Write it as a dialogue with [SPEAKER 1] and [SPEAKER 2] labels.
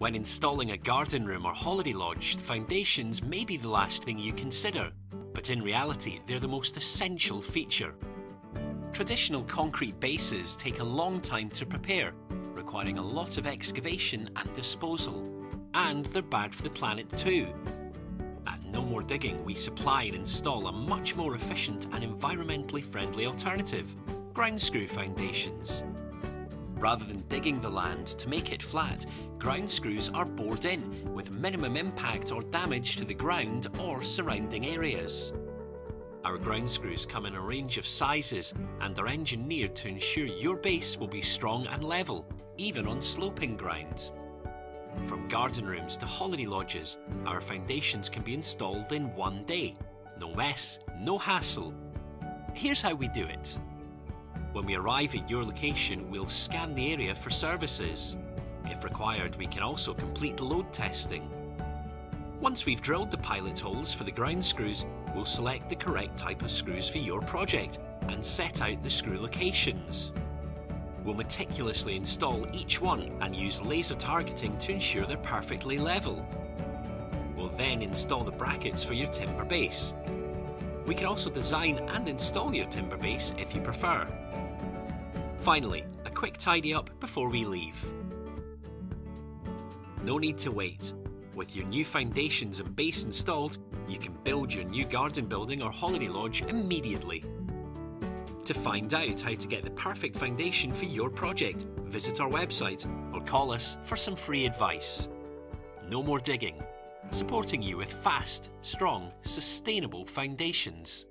[SPEAKER 1] When installing a garden room or holiday lodge, foundations may be the last thing you consider, but in reality they're the most essential feature. Traditional concrete bases take a long time to prepare, requiring a lot of excavation and disposal. And they're bad for the planet too. At No More Digging, we supply and install a much more efficient and environmentally friendly alternative, ground screw foundations. Rather than digging the land to make it flat, ground screws are bored in with minimum impact or damage to the ground or surrounding areas. Our ground screws come in a range of sizes and are engineered to ensure your base will be strong and level, even on sloping ground. From garden rooms to holiday lodges, our foundations can be installed in one day. No mess, no hassle. Here's how we do it. When we arrive at your location, we'll scan the area for services. If required, we can also complete load testing. Once we've drilled the pilot holes for the ground screws, we'll select the correct type of screws for your project and set out the screw locations. We'll meticulously install each one and use laser targeting to ensure they're perfectly level. We'll then install the brackets for your timber base. We can also design and install your timber base if you prefer. Finally, a quick tidy up before we leave. No need to wait. With your new foundations and base installed, you can build your new garden building or holiday lodge immediately. To find out how to get the perfect foundation for your project, visit our website or call us for some free advice. No more digging, supporting you with fast, strong, sustainable foundations.